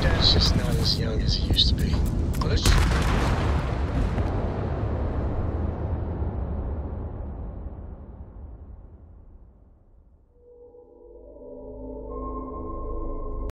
Dad's just not as young as he used to be. Well,